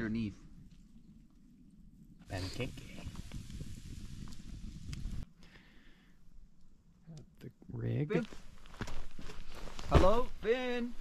underneath. Pancake. The rig. Finn? Hello, Finn.